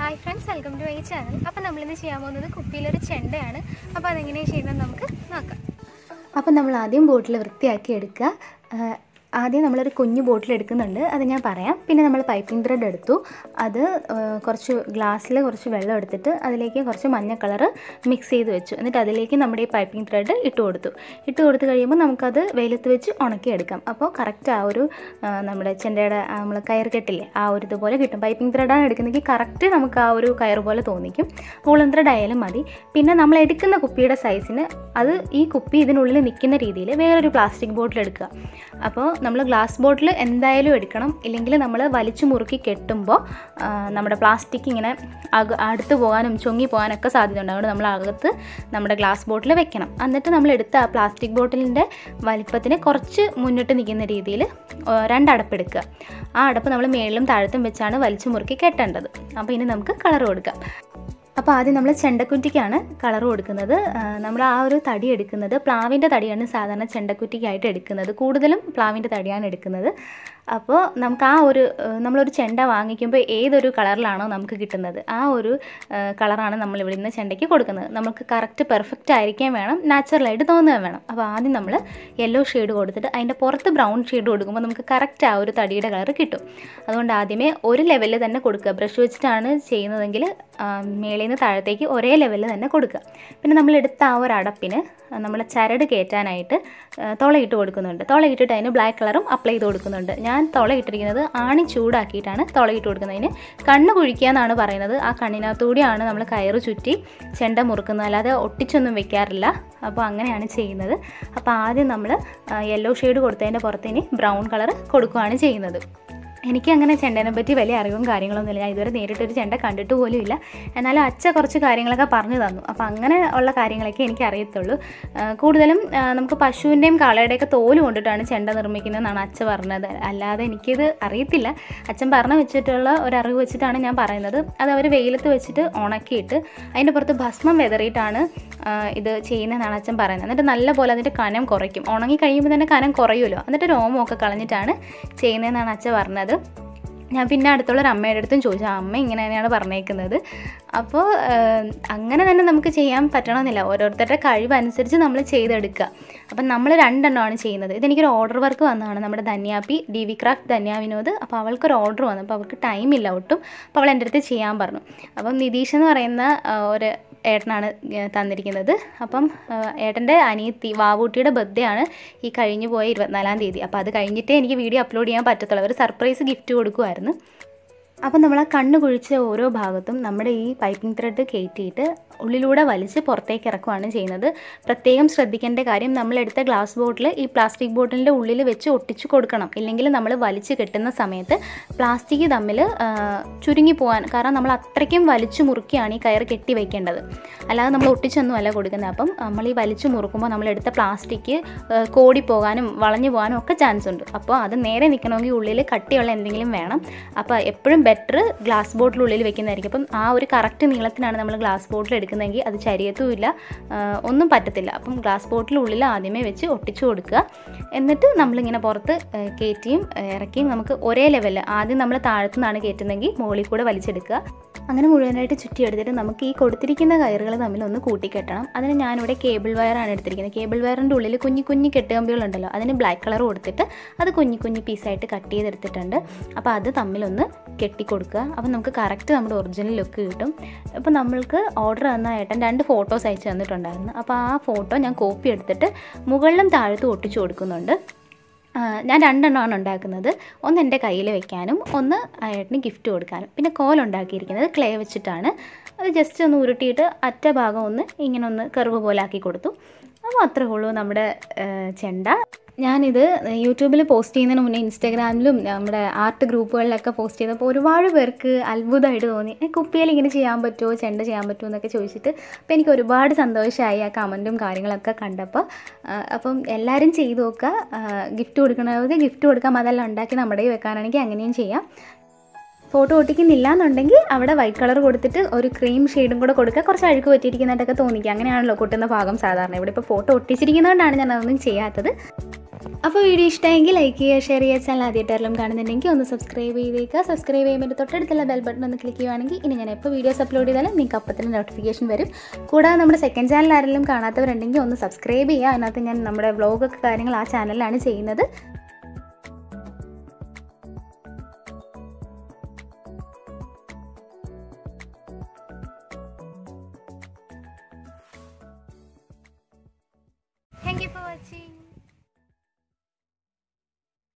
Hi friends welcome to my channel അപ്പോൾ നമ്മളിന്ന് ചെയ്യാൻ പോകുന്നത് കുപ്പിയിലൊരു ചെണ്ടയാണ്. അപ്പോൾ അതെങ്ങനെയാണ് ചെയ്യുന്നത് നമുക്ക് നോക്കാം. അപ്പോൾ നമ്മൾ ആദ്യം ബോട്ടിൽ വൃത്തിയാക്കി എടുക്കുക. ആദ്യം നമ്മളൊരു കുഞ്ഞു ബോട്ടിൽ എടുക്കുന്നുണ്ട് അത് ഞാൻ പറയാം. പിന്നെ നമ്മൾ പൈപ്പിംഗ് ത്രെഡ് എടുത്തു. അത് കുറച്ച് ഗ്ലാസ്സിൽ കുറച്ച് വെള്ളം എടുത്തിട്ട് അതിലേക്ക് കുറച്ച് മഞ്ഞ കളർ മിക്സ് ചെയ്ത് വെച്ചു. എന്നിട്ട് അതിലേക്ക് നമ്മുടെ ഈ പൈപ്പിംഗ് ത്രെഡ് ഇട്ട് കൊടുത്തു. ഇട്ട് കൊടുത്ത് കഴിയുമ്പോൾ നമുക്കത് വെയിലത്ത് വെച്ച് ഉണക്കിയെടുക്കാം അപ്പോൾ കറക്റ്റ് ആ ഒരു നമ്മുടെ ചെണ്ടയുടെ നമ്മൾ കയർ കെട്ടില്ലേ ആ ഒരു ഇതുപോലെ കിട്ടും. പൈപ്പിംഗ് ത്രെഡാണ് എടുക്കുന്നതെങ്കിൽ കറക്റ്റ് നമുക്ക് ആ ഒരു കയർ പോലെ തോന്നിക്കും. വൂളൻ ത്രെഡ് ആയാലും മതി. പിന്നെ നമ്മൾ എടുക്കുന്ന കുപ്പിയുടെ സൈസിന് അത് ഈ കുപ്പി ഇതിനുള്ളിൽ നിൽക്കുന്ന രീതിയിൽ വേറൊരു പ്ലാസ്റ്റിക് ബോട്ടിൽ എടുക്കുക. അപ്പോൾ നമ്മൾ ഗ്ലാസ് ബോട്ടിൽ എന്തായാലും എടുക്കണം. ഇല്ലെങ്കിൽ നമ്മൾ വലിച്ചു മുറുക്കി കെട്ടുമ്പോൾ നമ്മുടെ പ്ലാസ്റ്റിക് ഇങ്ങനെ അക അടുത്ത് പോകാനും ചൊങ്ങി പോകാനൊക്കെ സാധ്യതയുണ്ട്. അതുകൊണ്ട് നമ്മൾ അകത്ത് നമ്മുടെ ഗ്ലാസ് ബോട്ടിൽ വെക്കണം. എന്നിട്ട് നമ്മൾ എടുത്ത ആ പ്ലാസ്റ്റിക് ബോട്ടിലിന്റെ വലിപ്പത്തിന് കുറച്ച് മുന്നിട്ട് നിൽക്കുന്ന രീതിയിൽ രണ്ടടപ്പെടുക്കുക ആ അടപ്പ് നമ്മൾ മേളിലും താഴത്തും വെച്ചാണ് വലിച്ചു മുറുക്കി കെട്ടേണ്ടത്. അപ്പോൾ ഇനി നമുക്ക് കളർ കൊടുക്കാം. അപ്പോൾ ആദ്യം നമ്മൾ ചെണ്ടക്കുറ്റിക്കാണ് കളർ കൊടുക്കുന്നത്. നമ്മൾ ആ ഒരു തടി എടുക്കുന്നത് പ്ലാവിന്റെ തടിയാണ് സാധാരണ ചെണ്ടക്കുറ്റിക്കായിട്ട് എടുക്കുന്നത്. കൂടുതലും പ്ലാവിന്റെ തടിയാണ് എടുക്കുന്നത്. അപ്പോൾ നമുക്ക് ആ ഒരു നമ്മളൊരു ചെണ്ട വാങ്ങിക്കുമ്പോൾ ഏതൊരു കളറിലാണോ നമുക്ക് കിട്ടുന്നത് ആ ഒരു കളറാണ് നമ്മൾ ഇവിടെ നിന്ന് ചെണ്ടയ്ക്ക് കൊടുക്കുന്നത്. നമുക്ക് കറക്റ്റ് പെർഫെക്റ്റ് ആയിരിക്കാൻ വേണം നാച്ചുറലായിട്ട് തോന്നുകയും വേണം. അപ്പോൾ ആദ്യം നമ്മൾ യെല്ലോ ഷെയ്ഡ് കൊടുത്തിട്ട് അതിന്റെ പുറത്ത് ബ്രൗൺ ഷെയ്ഡ് കൊടുക്കുമ്പോൾ നമുക്ക് കറക്റ്റ് ആ ഒരു തടിയുടെ കളർ കിട്ടും. അതുകൊണ്ട് ആദ്യമേ ഒരു ലെവലിൽ തന്നെ കൊടുക്കുക. ബ്രഷ് വെച്ചിട്ടാണ് ചെയ്യുന്നതെങ്കിൽ മേളിൽ നിന്ന് താഴത്തേക്ക് ഒരേ ലെവലിൽ തന്നെ കൊടുക്കുക. പിന്നെ നമ്മൾ എടുത്ത ആ ഒരു അടപ്പിന് നമ്മൾ ചരട് കയറ്റാനായിട്ട് തുളയിട്ട് കൊടുക്കുന്നുണ്ട്. തുളയിട്ടിട്ട് അതിന് ബ്ലാക്ക് കളറും അപ്ലൈ ചെയ്ത് കൊടുക്കുന്നുണ്ട്. ഞാൻ തുളയിട്ടിരിക്കുന്നത് ആണി ചൂടാക്കിയിട്ടാണ് തുളയിട്ട് കൊടുക്കുന്നതിന് കണ്ണ് കുഴിക്കുക എന്നാണ് പറയുന്നത്. ആ കണ്ണിനകത്തൂടിയാണ് നമ്മൾ കയറ് ചുറ്റി ചെണ്ട മുറുക്കുന്നത്. അല്ലാതെ ഒട്ടിച്ചൊന്നും വെക്കാറില്ല. അപ്പോൾ അങ്ങനെയാണ് ചെയ്യുന്നത്. അപ്പോൾ ആദ്യം നമ്മൾ യെല്ലോ ഷെയ്ഡ് കൊടുത്തതിന്റെ പുറത്തേന് ബ്രൗൺ കളർ കൊടുക്കുകയാണ് ചെയ്യുന്നത്. എനിക്ക് അങ്ങനെ ചെണ്ടേനെ പറ്റി വലിയ അറിവും കാര്യങ്ങളൊന്നുമില്ല. ഞാൻ ഇതുവരെ നേരിട്ടൊരു ചെണ്ട കണ്ടിട്ട് പോലും ഇല്ല. എന്നാലും അച്ഛ കുറച്ച് കാര്യങ്ങളൊക്കെ പറഞ്ഞു തന്നു. അപ്പോൾ അങ്ങനെ ഉള്ള കാര്യങ്ങളൊക്കെ എനിക്ക് അറിയത്തുള്ളൂ. കൂടുതലും നമുക്ക് പശുവിന്റെയും കാളയുടെയൊക്കെ തോൽ കൊണ്ടിട്ടാണ് ചെണ്ട നിർമ്മിക്കുന്നതെന്നാണ് അച്ഛ പറഞ്ഞത്. അല്ലാതെ എനിക്കിത് അറിയത്തില്ല. അച്ഛൻ പറഞ്ഞു വെച്ചിട്ടുള്ള ഒരു അറിവ് വെച്ചിട്ടാണ് ഞാൻ പറയുന്നത്. അത് അവർ വെയിലത്ത് വെച്ചിട്ട് ഉണക്കിയിട്ട് അതിന്റെ പുറത്ത് ഭസ്മം വെതറിയിട്ടാണ് ഇത് ചെയ്യുന്നതെന്നാണ് അച്ഛൻ പറയുന്നത്. എന്നിട്ട് നല്ലപോലെ അതിന്റെ കനം കുറയ്ക്കും. ഉണങ്ങി കഴിയുമ്പോൾ തന്നെ കനം കുറയുമല്ലോ. എന്നിട്ട് രോമമൊക്കെ കളഞ്ഞിട്ടാണ് ചെയ്യുന്നതെന്നാണ് അച്ഛൻ പറഞ്ഞത്. ഞാൻ പിന്നെ അടുത്തുള്ള ഒരു അമ്മയുടെ അടുത്തും ചോദിച്ചു. അമ്മ ഇങ്ങനെ തന്നെയാണ് പറഞ്ഞേക്കുന്നത്. അപ്പോൾ അങ്ങനെ തന്നെ നമുക്ക് ചെയ്യാൻ പറ്റണമെന്നില്ല. ഓരോരുത്തരുടെ കഴിവനുസരിച്ച് നമ്മൾ ചെയ്തെടുക്കുക. അപ്പം നമ്മൾ രണ്ടെണ്ണമാണ് ചെയ്യുന്നത്. ഇതെനിക്കൊരു ഓർഡർ വർക്ക് വന്നതാണ്. നമ്മുടെ ധന്യാപ്പി D V craft Dhanya Vinod. അപ്പോൾ അവൾക്കൊരു ഓർഡർ വന്നു. അപ്പോൾ അവൾക്ക് ടൈം ഇല്ല ഒട്ടും. അപ്പോൾ അവൾ എന്റെ അടുത്ത് ചെയ്യാൻ പറഞ്ഞു. അപ്പം നിതീഷ് എന്ന് പറയുന്ന ഒരു ഏട്ടനാണ് തന്നിരിക്കുന്നത്. അപ്പം ഏട്ടന്റെ അനിയത്തി വാവൂട്ടിയുടെ ബർത്ത്ഡേ ആണ് ഈ കഴിഞ്ഞു പോയ ഇരുപത്തിനാലാം തീയതി. അപ്പോൾ അത് കഴിഞ്ഞിട്ടേ എനിക്ക് വീഡിയോ അപ്ലോഡ് ചെയ്യാൻ പറ്റത്തുള്ളൂ. അവർ സർപ്രൈസ് ഗിഫ്റ്റ് കൊടുക്കുമായിരുന്നു അപ്പം നമ്മൾ ആ കണ്ണ് കുഴിച്ച ഓരോ ഭാഗത്തും നമ്മുടെ ഈ പൈപ്പിംഗ് ത്രെഡ് കയറ്റിയിട്ട് ഉള്ളിലൂടെ വലിച്ച് പുറത്തേക്ക് ഇറക്കുകയാണ് ചെയ്യുന്നത്. പ്രത്യേകം ശ്രദ്ധിക്കേണ്ട കാര്യം നമ്മളെടുത്ത ഗ്ലാസ് ബോട്ടിൽ ഈ പ്ലാസ്റ്റിക് ബോട്ടിലിന്റെ ഉള്ളിൽ വെച്ച് ഒട്ടിച്ച് കൊടുക്കണം. ഇല്ലെങ്കിൽ നമ്മൾ വലിച്ച് കെട്ടുന്ന സമയത്ത് പ്ലാസ്റ്റിക് തമ്മിൽ ചുരുങ്ങി പോകാൻ കാരണം നമ്മൾ അത്രയ്ക്കും വലിച്ചു മുറുക്കിയാണ് ഈ കയർ കെട്ടി വയ്ക്കേണ്ടത് അല്ലാതെ നമ്മൾ ഒട്ടിച്ചൊന്നും അല്ല കൊടുക്കുന്നത്. അപ്പം നമ്മൾ ഈ വലിച്ചു മുറുക്കുമ്പോൾ നമ്മളെടുത്ത പ്ലാസ്റ്റിക് കോടി പോകാനും വളഞ്ഞു പോകാനും ഒക്കെ ചാൻസ് ഉണ്ട്. അപ്പോൾ അത് നേരെ നിൽക്കണമെങ്കിൽ ഉള്ളിൽ കട്ടിയുള്ള എന്തെങ്കിലും വേണം. അപ്പോൾ എപ്പോഴും ബെറ്റർ ഗ്ലാസ് ബോട്ടിലുള്ളിൽ വെക്കുന്നതായിരിക്കും. അപ്പം ആ ഒരു കറക്റ്റ് നീളത്തിനാണ് നമ്മൾ ഗ്ലാസ് ബോട്ടിൽ എടുക്കുന്നതെങ്കിൽ അത് ചരിയത്തുമില്ല ഒന്നും പറ്റത്തില്ല. അപ്പം ഗ്ലാസ് ബോട്ടിലുള്ളിൽ ആദ്യമേ വെച്ച് ഒട്ടിച്ചു കൊടുക്കുക. എന്നിട്ട് നമ്മളിങ്ങനെ പുറത്ത് കയറ്റിയും ഇറക്കിയും നമുക്ക് ഒരേ ലെവലിൽ ആദ്യം നമ്മൾ താഴത്തു നിന്നാണ് കയറ്റുന്നതെങ്കിൽ മുകളിൽ കൂടെ വലിച്ചെടുക്കുക. അങ്ങനെ മുഴുവനായിട്ട് ചുറ്റിയെടുത്തിട്ട് നമുക്ക് ഈ കൊടുത്തിരിക്കുന്ന കയറുകൾ തമ്മിൽ ഒന്ന് കൂട്ടിക്കെട്ടണം. അതിന് ഞാനിവിടെ കേബിൾ വയറാണ് എടുത്തിരിക്കുന്നത്. കേബിൾ വയറിന്റെ ഉള്ളിൽ കുഞ്ഞു കുഞ്ഞു കെട്ടുകമ്പികളുണ്ടല്ലോ അതിന് ബ്ലാക്ക് കളർ കൊടുത്തിട്ട് അത് കുഞ്ഞു കുഞ്ഞു പീസായിട്ട് കട്ട് ചെയ്തെടുത്തിട്ടുണ്ട്. അപ്പോൾ അത് തമ്മിലൊന്ന് കെട്ടി കൊടുക്കുക അപ്പോൾ നമുക്ക് കറക്റ്റ് നമ്മുടെ ഒറിജിനൽ ലുക്ക് കിട്ടും. അപ്പോൾ നമ്മൾക്ക് ഓർഡർ തന്ന ഏട്ടൻ രണ്ട് ഫോട്ടോസ് അയച്ചു തന്നിട്ടുണ്ടായിരുന്നു. അപ്പോൾ ആ ഫോട്ടോ ഞാൻ കോപ്പി എടുത്തിട്ട് മുകളിലും താഴത്തും ഒട്ടിച്ചു കൊടുക്കുന്നുണ്ട്. ഞാൻ രണ്ടെണ്ണമാണ് ഉണ്ടാക്കുന്നത്. ഒന്ന് എന്റെ കയ്യിൽ വെക്കാനും ഒന്ന് ഏട്ടന് ഗിഫ്റ്റ് കൊടുക്കാനും. പിന്നെ കോൽ ഉണ്ടാക്കിയിരിക്കുന്നത് ക്ലേ വെച്ചിട്ടാണ്. അത് ജസ്റ്റ് ഒന്ന് ഉരുട്ടിയിട്ട് അറ്റ ഭാഗം ഒന്ന് ഇങ്ങനെ ഒന്ന് കർവ് പോലെ ആക്കി കൊടുത്തു. അപ്പോൾ അത്രേ ഉള്ളൂ നമ്മുടെ ചെണ്ട. ഞാനിത് യൂട്യൂബിൽ പോസ്റ്റ് ചെയ്യുന്നതിന് മുന്നേ ഇൻസ്റ്റാഗ്രാമിലും നമ്മുടെ ആർട്ട് ഗ്രൂപ്പുകളിലൊക്കെ പോസ്റ്റ് ചെയ്തപ്പോൾ ഒരുപാട് പേർക്ക് അത്ഭുതമായിട്ട് തോന്നി. "ഏ, കുപ്പിയിൽ ഇങ്ങനെ ചെയ്യാൻ പറ്റുമോ ചെണ്ട ചെയ്യാൻ പറ്റുമോ എന്നൊക്കെ ചോദിച്ചിട്ട് അപ്പോൾ എനിക്ക് ഒരുപാട് സന്തോഷമായി ആ കമന്റും കാര്യങ്ങളൊക്കെ കണ്ടപ്പോൾ അപ്പം എല്ലാവരും ചെയ്ത് നോക്കുക. ഗിഫ്റ്റ് കൊടുക്കണവർക്ക് ഗിഫ്റ്റ് കൊടുക്കാം. അതെല്ലാം ഉണ്ടാക്കി നമ്മുടെ വെക്കാനാണെങ്കിൽ അങ്ങനെയും ചെയ്യാം. ഫോട്ടോ ഒട്ടിക്കുന്നില്ല എന്നുണ്ടെങ്കിൽ അവിടെ വൈറ്റ് കളർ കൊടുത്തിട്ട് ഒരു ക്രീം ഷെയ്ഡും കൂടെ കൊടുക്കുക. കുറച്ച് അഴുക്ക് പറ്റിയിരിക്കുന്നതായിട്ടൊക്കെ തോന്നിക്കുക. അങ്ങനെയാണല്ലോ കൊട്ടുന്ന ഭാഗം സാധാരണ. ഇവിടെ ഇപ്പോൾ ഫോട്ടോ ഒട്ടിച്ചിരിക്കുന്നതുകൊണ്ടാണ് ഞാൻ അതൊന്നും ചെയ്യാത്തത്. അപ്പോൾ വീഡിയോ ഇഷ്ടമെങ്കിൽ ലൈക്ക് ചെയ്യുക ഷെയർ ചെയ്യുക ചാനൽ ആദ്യമായിട്ടാരെങ്കിലും കാണുന്നുണ്ടെങ്കിൽ ഒന്ന് സബ്സ്ക്രൈബ് ചെയ്തേക്കുക സബ്സ്ക്രൈബ് ചെയ്യുമ്പോൾ തൊട്ടടുത്തുള്ള ബെൽ ബട്ടൺ ഒന്ന് ക്ലിക്ക് ചെയ്യുവാണെങ്കിൽ ഇനി ഞാൻ എപ്പോൾ വീഡിയോസ് അപ്ലോഡ് ചെയ്താലും നിങ്ങൾക്ക് അപ്പോൾ തന്നെ നോട്ടിഫിക്കേഷൻ വരും. കൂടാതെ നമ്മുടെ സെക്കൻഡ് ചാനൽ ആരെങ്കിലും കാണാത്തവരുണ്ടെങ്കിൽ ഒന്ന് സബ്സ്ക്രൈബ് ചെയ്യുക. അതിനകത്ത് ഞാൻ നമ്മുടെ വ്ളോഗൊക്കെ കാര്യങ്ങൾ ആ ചാനലിലാണ് ചെയ്യുന്നത്. Thank you for watching